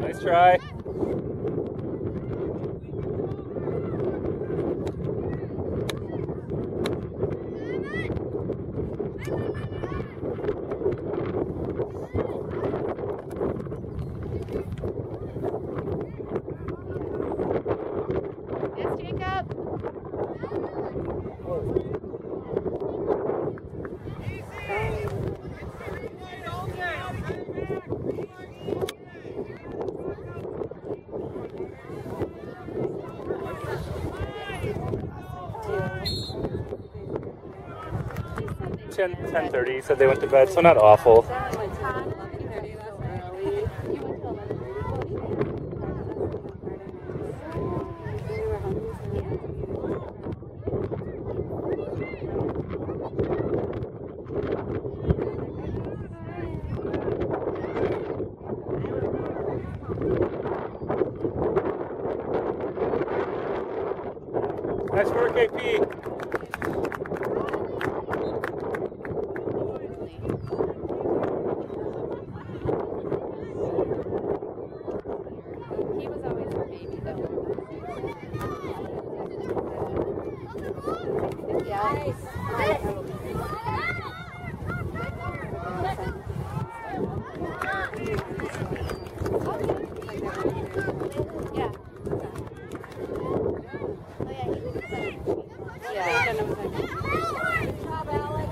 Nice try. 10, 10.30, so they went to bed, so not awful.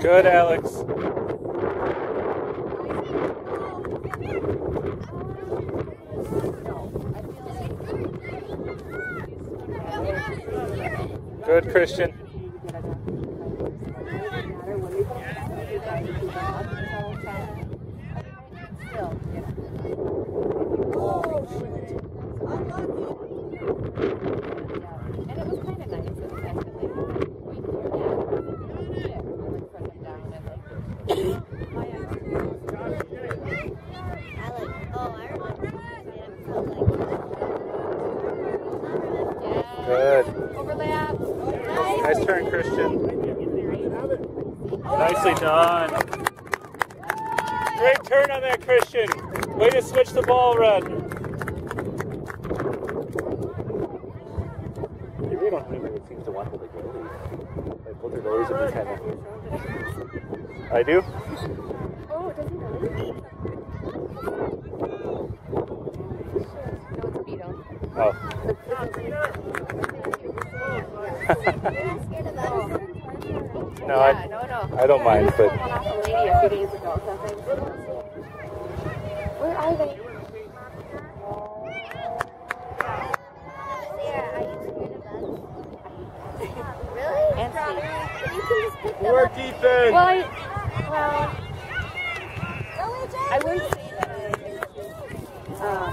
Good, Alex. Good, Christian. And it was kind of nice in the fact that like we hear that shit like from them down and like my ex I like, oh, I remember man felt like yeah. Good. Overlap. Nice turn, Christian. Nicely done. Great turn on that, Christian. Way to switch the ball run. You really don't even seem to want to the goalie. Like both their goalies would be kind of. I do. Oh, does he really? No, it's a beetle. Oh. No, yeah, I, no, no. I don't mind, but just went off a lady a few days ago. So I was like, where are they? Really? And Steve. You can just pick them More up. defense. Well, I, well, I wouldn't say that. Um,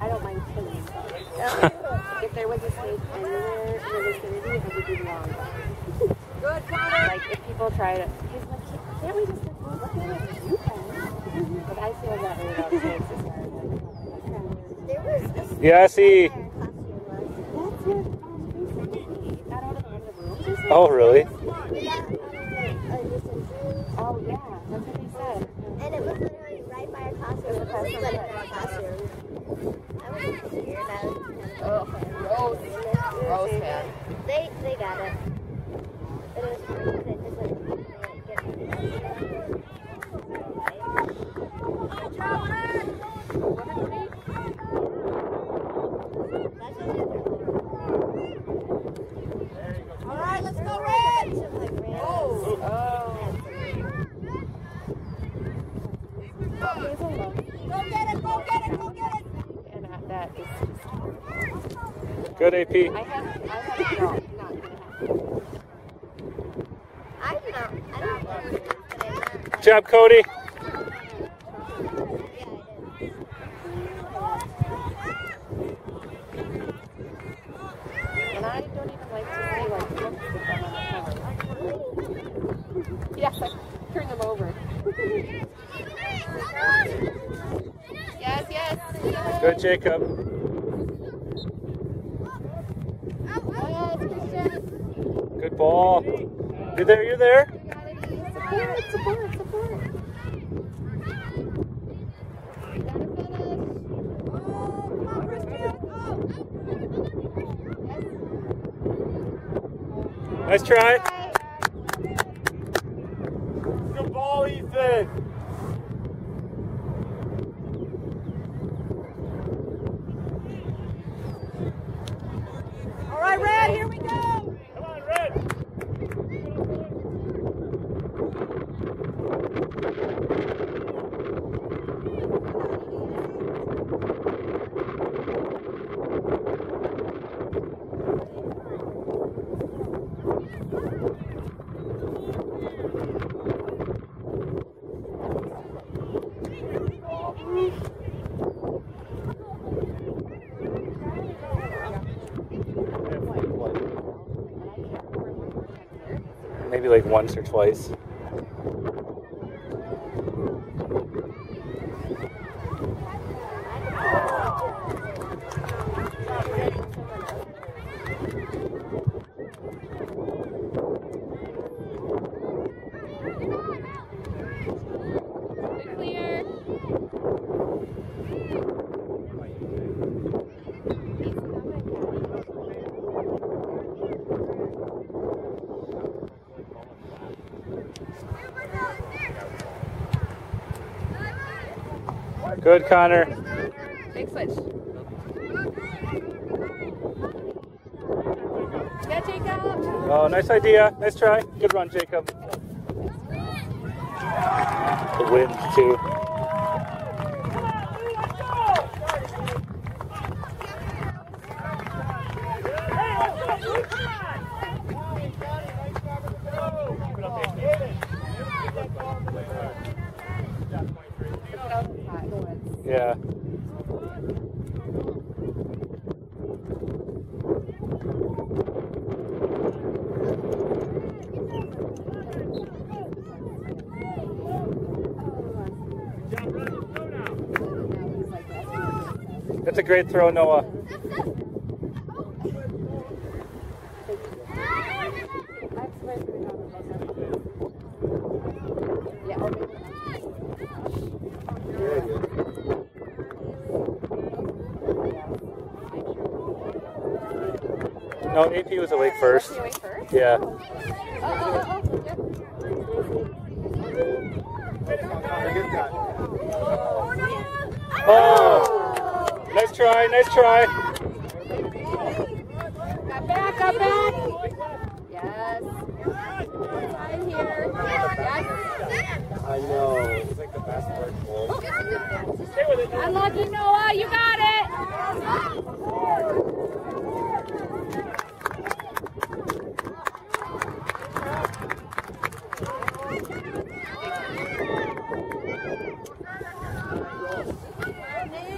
I don't mind killing. if there was a snake anywhere in the vicinity, I would be wrong. Good, Connor. Like if people try to, he's like, "Can't- can't we just like, well, look at it? You can. But I feel that way about snakes as far as like. There was a Yeah, I see. Oh, That's that, AP? I have, I have not, not I'm not, I don't. Good job, Cody. Yes, turn them over. yes, yes. Good, Jacob. Nice try. Right. Good ball, Ethan. All right, Red, here we go. Come on, Red. Maybe like once or twice. Good, Connor. Big switch. Yeah, Jacob. Oh, nice idea. Nice try. Good run, Jacob. The wind, too. Great throw, Noah. No, AP was awake first. Away first. Yeah. Oh, oh, oh, Oh! Nice try, nice try. Got back, got back. Yes. Time here. Yes. I know. It's like the best work goal. Unlucky Noah, you got it.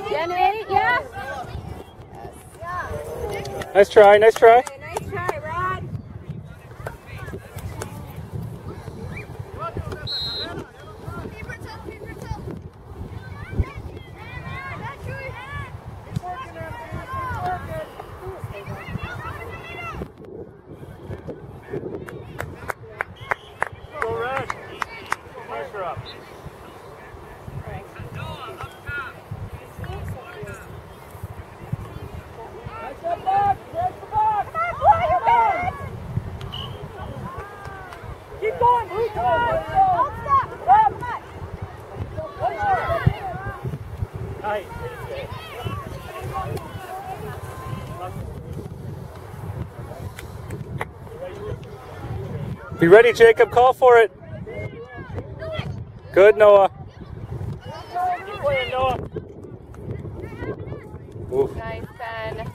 Yeah, Nate, yeah. Nice try, nice try. Nice try, Rod. Go red. Pressure up. Keep going, Blue. Come on. Don't stop. Come on. Nice. Be ready, Jacob. Call for it. Good, Noah. Noah. Oof. Nice, Ben.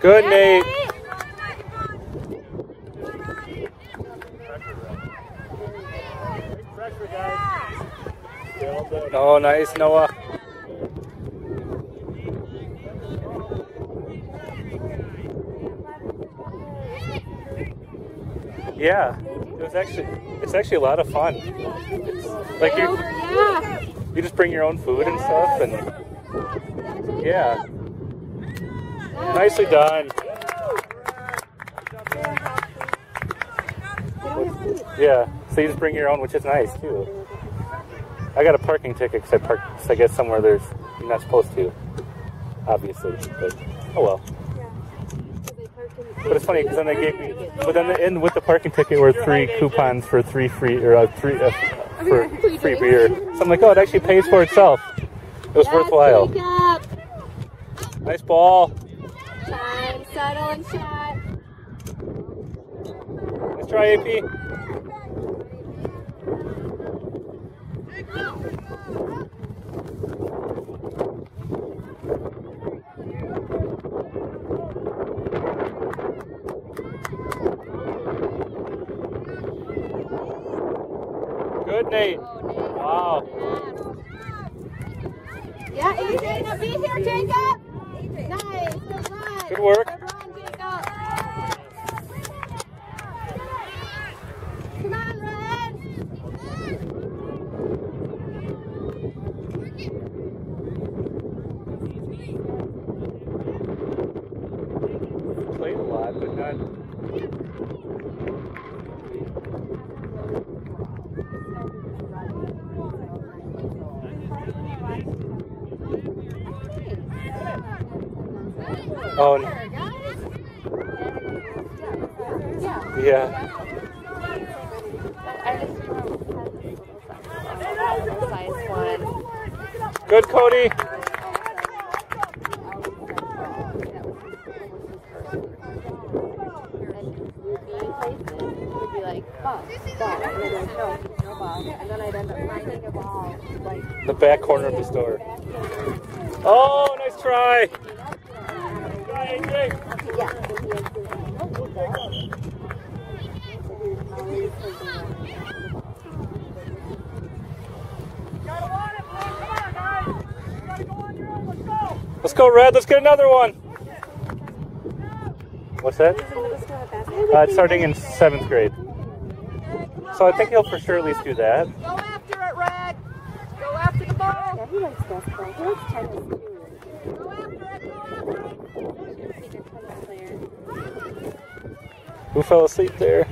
Good, Nate. Nice, Noah. Yeah, it was actually it's actually a lot of fun. It's like you you just bring your own food and stuff, and yeah, nicely done. Yeah, so you just bring your own, which is nice too. I got a parking ticket because I parked, I guess, somewhere there's you're not supposed to, obviously. But oh well. But it's funny because then they gave me, but then the, in with the parking ticket were three coupons for three free or uh, three uh, for free beer. So I'm like, oh, it actually pays for itself. It was worthwhile. Nice ball. Time, settle, and shot. Let's try AP. Good, Nate. Wow. Yeah, AJ, now be here, Jacob. Nice. Good. Good work. Good run, Jacob. Come on, Red. Played but not. Oh, n- Yeah. Good, Cody. would be like, ball, ball. And I'd be like, no, no ball. And then I'd end up finding a ball, like, The back corner of the store. Oh, nice try. Let's go, Red. Let's get another one. What's that? Uh, it's starting in seventh grade. So I think he'll for sure at least do that. Go after it, Red. Go after the ball. Yeah, he likes basketball. He likes tennis too. Go after it. Go after it. He's tennis player. Who fell asleep there?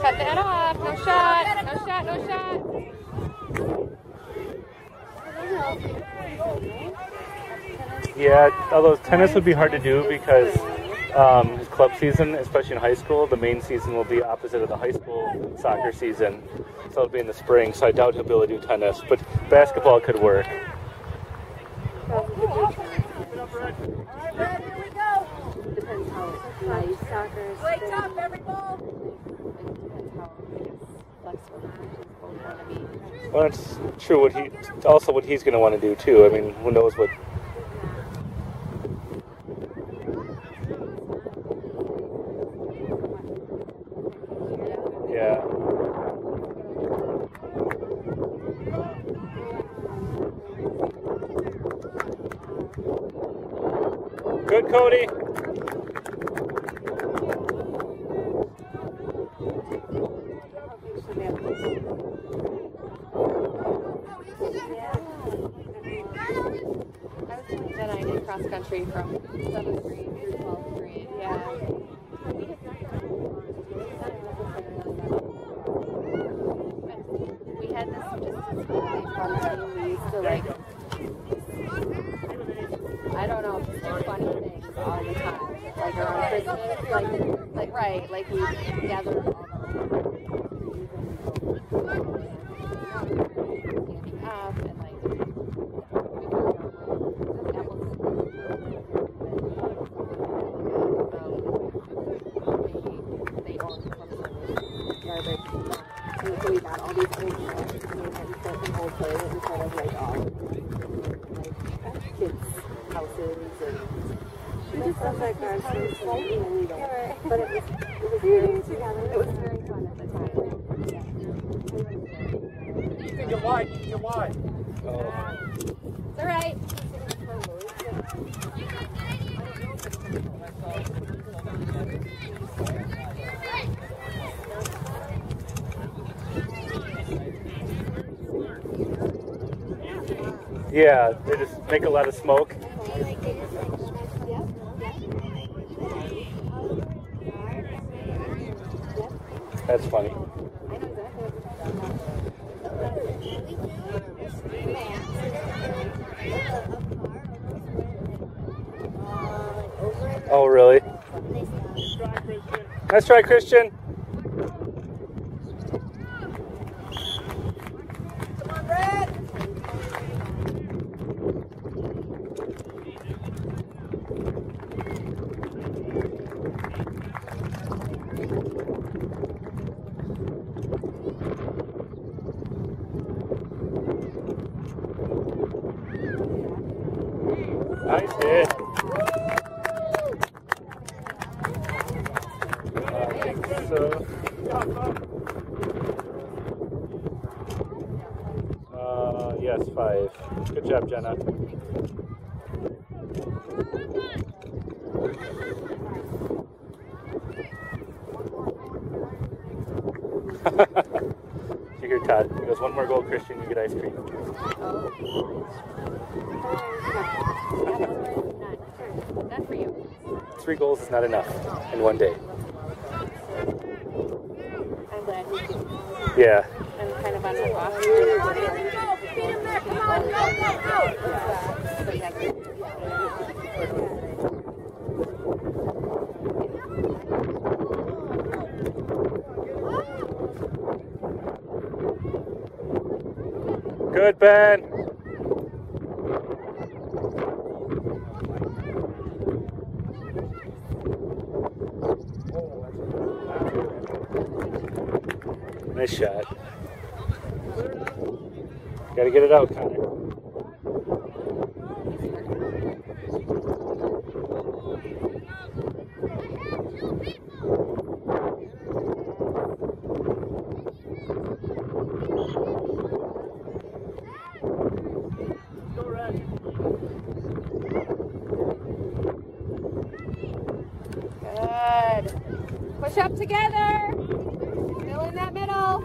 Cut that off. No shot. No shot. No shot. Yeah, although tennis would be hard to do because um, club season, especially in high school, the main season will be opposite of the high school soccer season. So it'll be in the spring, so I doubt he'll be able to do tennis. But basketball could work. Well, it's true. What he also what he's going to want to do too. I mean, who knows what? Yeah. Good, Cody. I was doing then I did cross country from seventh grade through twelfth grade. Yeah. We had this just We used to like I don't know, just do funny things all the time. Like around Christmas, like like right, like we gather all standing up and like So we got all these old cars and we had to set them old cars instead of like all like kids' houses and We just love that car. But it was, it was very, it was very fun at the time. Ethan, get wide. Get wide. It's all right. Yeah, they just make a lot of smoke. That's funny. Oh, really? Nice try, Christian. Uh, yes, five. Good job, Jenna. you hear Todd. He goes, one more goal, Christian, you get ice cream. Not for you. Three goals is not enough in one day. I'm glad we. Yeah. I'm kind of on the off. Good, Ben. Nice shot. Gotta get it out, Connor. Good. Push up together. Fill in that middle.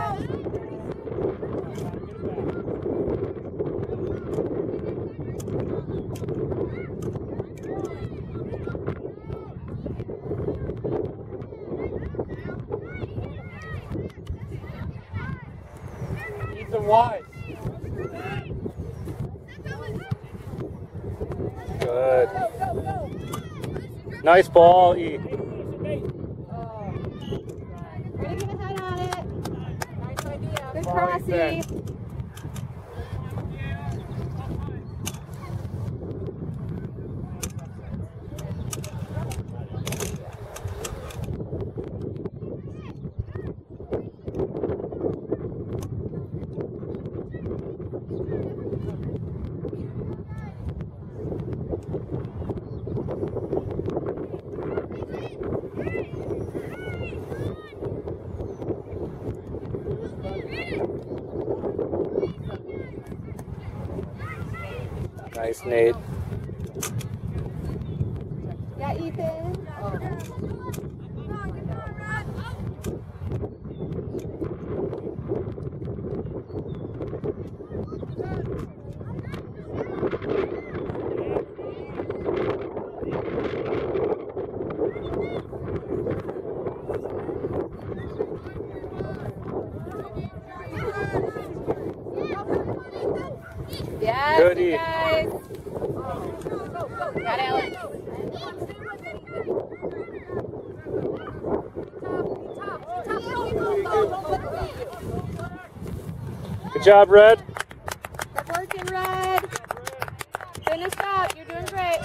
Ethan, wide. Good. Nice ball, E. Way to get ahead on it. Nice idea. Good Ball, crossy. Ethan. Nice, Nate. Yeah, Ethan. Yes, Good, you E. guys. Got Alex. Good job, Red. Good working, Red. Finish up. You're doing great.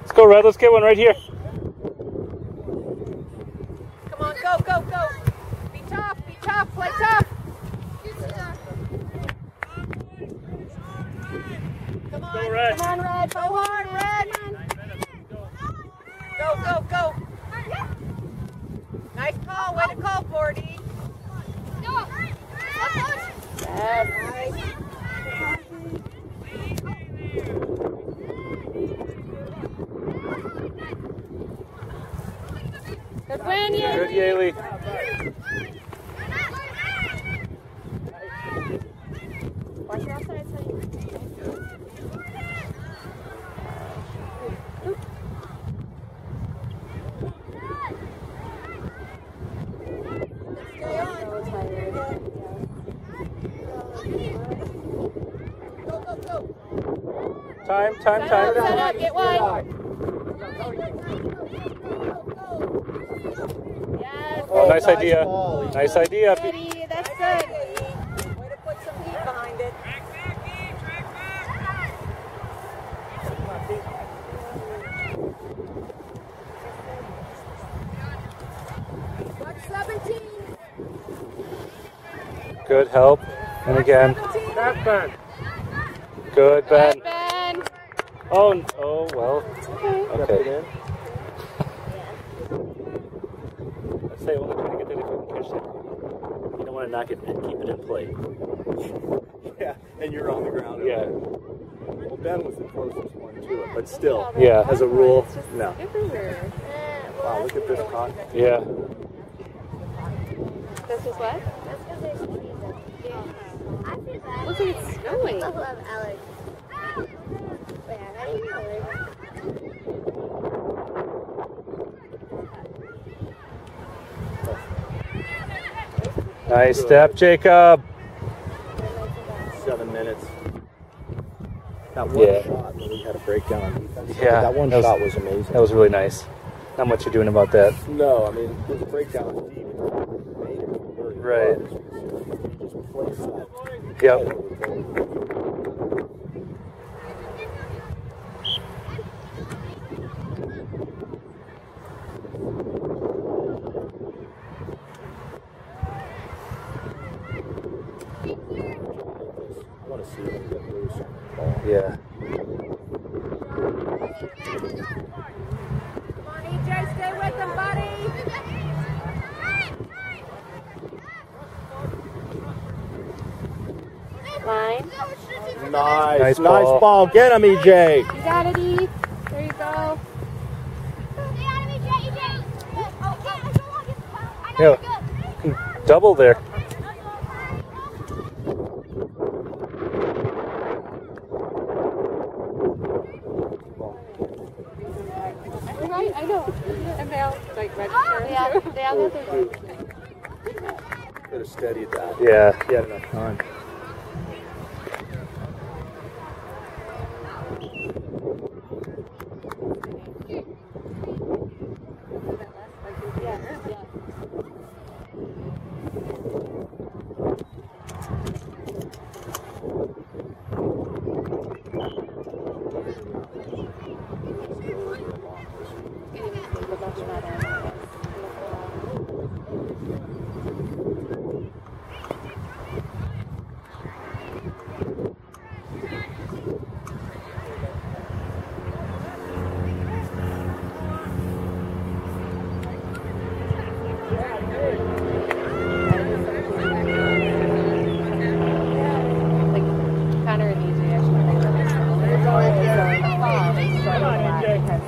Let's go, Red. Let's get one right here. Come on, go, go, go. Be tough, be tough, play tough. Come on, Go, Red. come on, Red. Go hard, Red. Go, go, go. Nice call. Way to call, Forty. Yes. Win. Good, Yaley. Watch your outside you Time, time, Set up, set time. up, get wide. Yes. Oh, nice idea. ball. Nice idea. Ready, that's good. Way to put some heat behind it. Watch 17. Good help. And again. That Ben. Good, Ben. Good, Ben. Oh, oh well. Okay. Okay. I'd say only trying to get that if you can catch it. You don't want to knock it and keep it in play. Yeah, and you're on the ground. Yeah. Well, Ben was the closest one to it, but still, Yeah. as a rule, no. Everywhere. Wow, look at this cock. Yeah. This is what? That's because there's trees up here. I feel bad. Looks like it's snowing. People who have allergies. Wait, I'm not even allergic. Nice step, Jacob. Seven minutes. That one Yeah. shot when we had a breakdown on defense. Yeah, That one that was- shot was amazing. That was really nice. Not much you're doing about that. No, I mean, a breakdown on deep. Made it from where he Right. was. He just placed that. Yep. I want to see him get loose on the ball. Yeah. Come on, EJ, stay with them, buddy. Line. Nice, Nice nice, ball. ball. Get him, EJ. You got it, E. There you go. Yeah. Double there. Right, I know. And they all like register. They all, they all got their Could have steadied that. Yeah. He had enough time. Like Connor and EJ actually they really So in the fall they started a lot because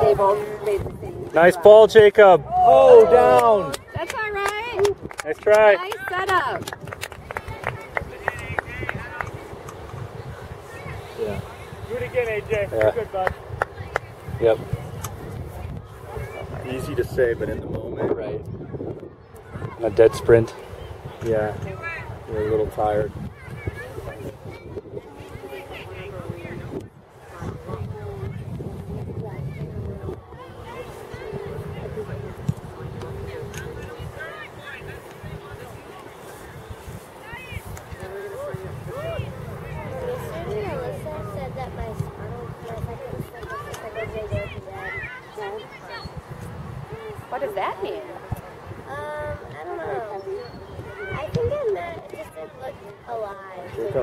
they they both made the same. Nice ball, Jacob. Oh, down. That's all right. Nice try. Nice setup. Yeah. Do it again, AJ. Yeah. Good, bud. Yep. Easy to say, but in the moment, Right. A dead sprint. yeah, you're a little tired.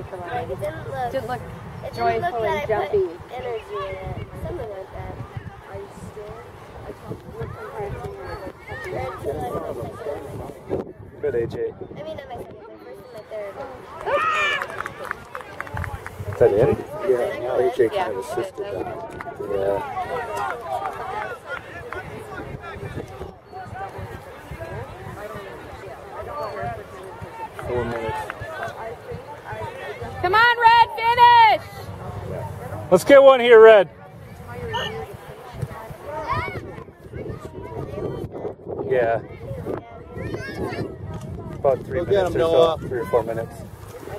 Come. Like, it didn't look. Didn't look it didn't joyful look that I put energy in it. Something like that. Are you scared? I told you. Or until I put my second. Good, AJ. I mean, not my second, my first and my third. Is that in? Yeah, AJ kind of assisted that. Yeah. Four minutes. Come on, Red, finish! Let's get one here, Red. Yeah. About three Go get minutes him, or Noah. so. Three or four minutes.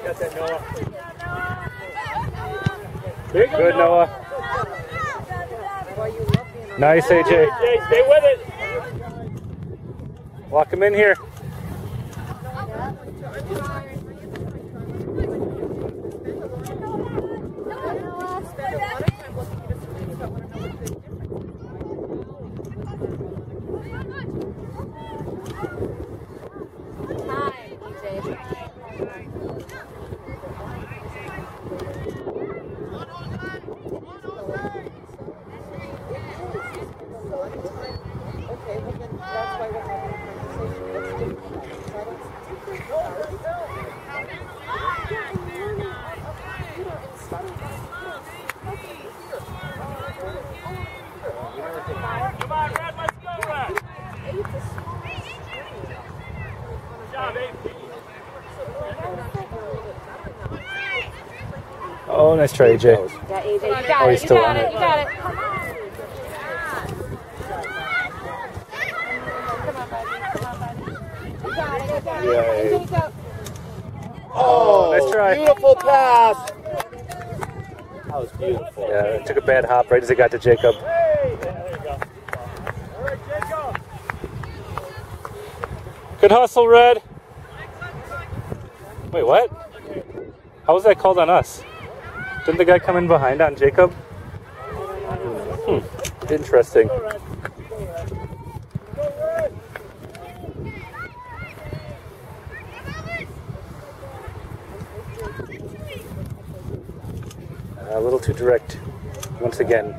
Got that, Noah. Good, Noah. Nice, AJ. stay with it. Walk him in here. Time, EJ. Okay, well then that's why we're having a conversation. Let's do it. Why don't- Come on, Red, let's go, Red. Good job, AP. Oh, nice try, AJ. Yeah, AJ, you got Oh, it, he's you got on it, it. you got it. Yay. Oh, Nice try. Beautiful pass. That was beautiful. Yeah, it took a bad hop right as it got to Jacob. Hey, there you go. All right, Jacob. Good hustle, Red. Wait, what? How was that called on us? Didn't the guy come in behind on Jacob? Hmm. Interesting. A little too direct once again.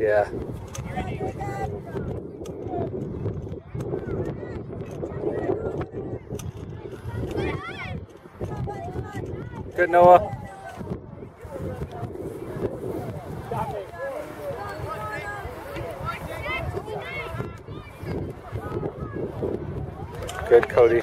Yeah. Good, Noah. Good, Cody.